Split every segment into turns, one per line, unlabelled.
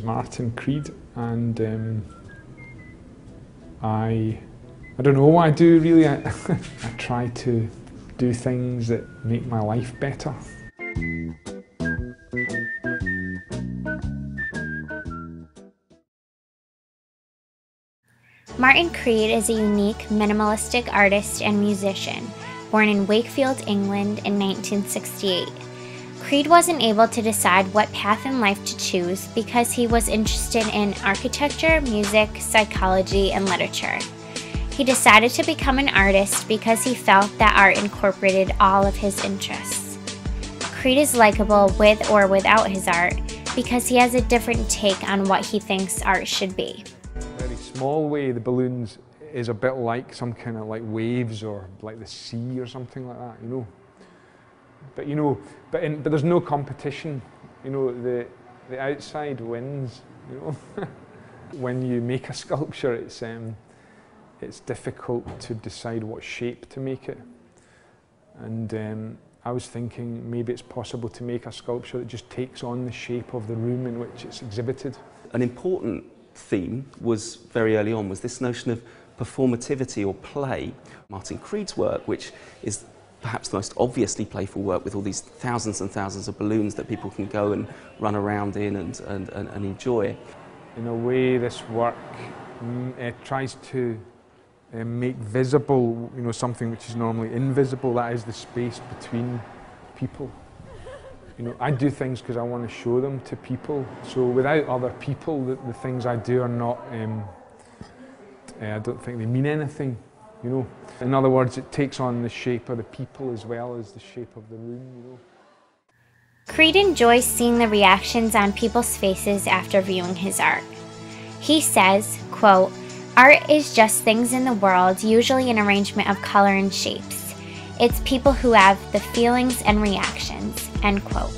Martin Creed, and um, I I don't know what I do really. I, I try to do things that make my life better.
Martin Creed is a unique, minimalistic artist and musician, born in Wakefield, England in 1968. Creed wasn't able to decide what path in life to choose because he was interested in architecture, music, psychology, and literature. He decided to become an artist because he felt that art incorporated all of his interests. Creed is likable with or without his art because he has a different take on what he thinks art should be.
Very small way, the balloons is a bit like some kind of like waves or like the sea or something like that, you know. But you know, but in, but there's no competition. You know, the the outside wins. You know, when you make a sculpture, it's um, it's difficult to decide what shape to make it. And um, I was thinking maybe it's possible to make a sculpture that just takes on the shape of the room in which it's exhibited.
An important theme was very early on was this notion of performativity or play. Martin Creed's work, which is perhaps the most obviously playful work with all these thousands and thousands of balloons that people can go and run around in and, and, and, and enjoy.
In a way, this work mm, it tries to um, make visible, you know, something which is normally invisible. That is the space between people. You know, I do things because I want to show them to people. So without other people, the, the things I do are not. Um, uh, I don't think they mean anything. You know, in other words, it takes on the shape of the people as well as the shape of the room. You know.
Creed enjoys seeing the reactions on people's faces after viewing his art. He says, quote, Art is just things in the world, usually an arrangement of color and shapes. It's people who have the feelings and reactions. End quote.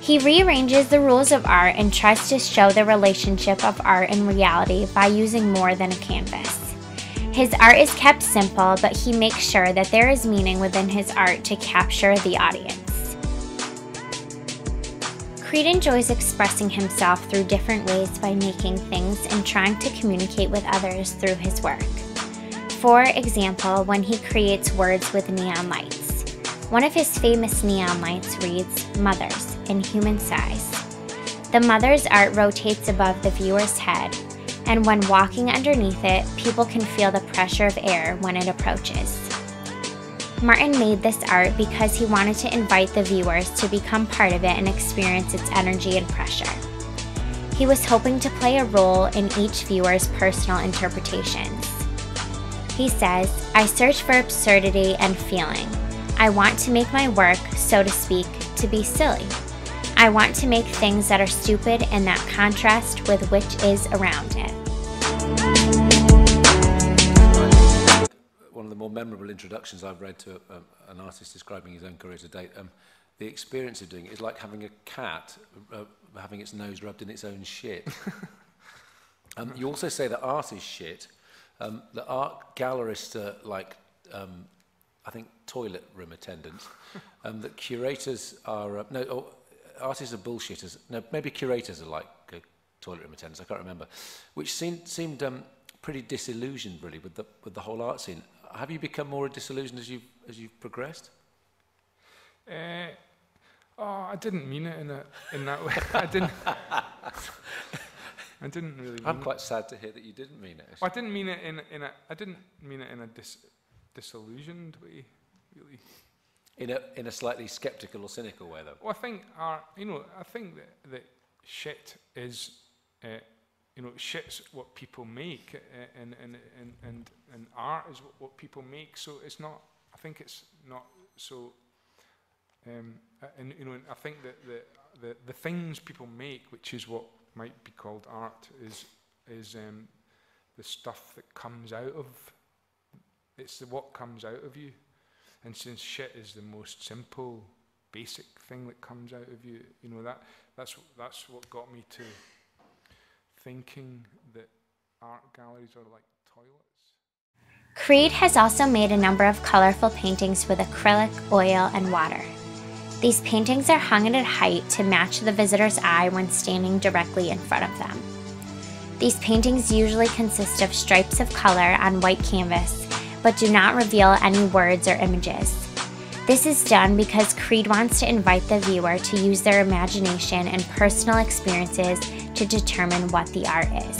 He rearranges the rules of art and tries to show the relationship of art and reality by using more than a canvas. His art is kept simple, but he makes sure that there is meaning within his art to capture the audience. Creed enjoys expressing himself through different ways by making things and trying to communicate with others through his work. For example, when he creates words with neon lights. One of his famous neon lights reads, Mothers, in human size. The mother's art rotates above the viewer's head, and when walking underneath it, people can feel the pressure of air when it approaches. Martin made this art because he wanted to invite the viewers to become part of it and experience its energy and pressure. He was hoping to play a role in each viewer's personal interpretations. He says, I search for absurdity and feeling. I want to make my work, so to speak, to be silly. I want to make things that are stupid and that contrast with which is around it.
one of the more memorable introductions I've read to a, um, an artist describing his own career to date. Um, the experience of doing it is like having a cat uh, having its nose rubbed in its own shit. um, you also say that art is shit. Um, that art gallerists are like, um, I think, toilet room attendants. um, that curators are, uh, no, oh, artists are bullshitters. No, maybe curators are like uh, toilet room attendants. I can't remember. Which seemed seemed um, pretty disillusioned, really, with the with the whole art scene. Have you become more disillusioned as you as you've progressed?
Uh, oh, I didn't mean it in a, in that way. I didn't. I didn't really.
I'm quite it. sad to hear that you didn't mean it.
Well, I didn't mean it in in a. I didn't mean it in a dis, disillusioned way, really.
In a in a slightly sceptical or cynical way, though.
Well, I think our, you know, I think that that shit is. Uh, you know, shit's what people make, uh, and, and, and, and, and art is what, what people make. So it's not, I think it's not so, um, and, you know, I think that the, the, the things people make, which is what might be called art, is, is um, the stuff that comes out of, it's the, what comes out of you. And since shit is the most simple, basic thing that comes out of you, you know, that, that's, that's what got me to thinking that art galleries are like toilets.
Creed has also made a number of colorful paintings with acrylic, oil, and water. These paintings are hung at a height to match the visitor's eye when standing directly in front of them. These paintings usually consist of stripes of color on white canvas, but do not reveal any words or images. This is done because Creed wants to invite the viewer to use their imagination and personal experiences to determine what the art is.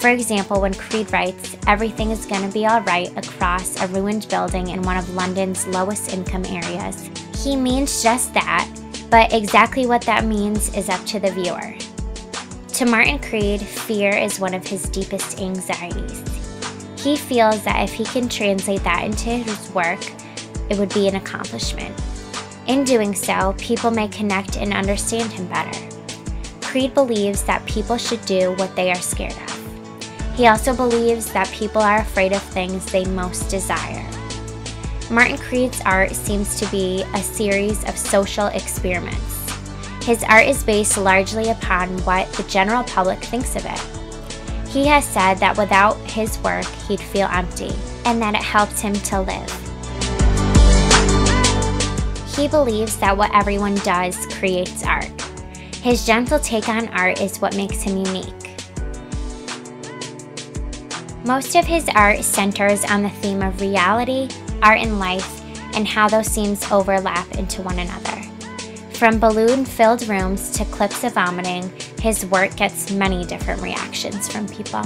For example, when Creed writes, Everything is gonna be alright across a ruined building in one of London's lowest income areas, he means just that, but exactly what that means is up to the viewer. To Martin Creed, fear is one of his deepest anxieties. He feels that if he can translate that into his work, it would be an accomplishment. In doing so, people may connect and understand him better. Creed believes that people should do what they are scared of. He also believes that people are afraid of things they most desire. Martin Creed's art seems to be a series of social experiments. His art is based largely upon what the general public thinks of it. He has said that without his work, he'd feel empty, and that it helped him to live. He believes that what everyone does creates art. His gentle take on art is what makes him unique. Most of his art centers on the theme of reality, art and life, and how those themes overlap into one another. From balloon filled rooms to clips of vomiting, his work gets many different reactions from people.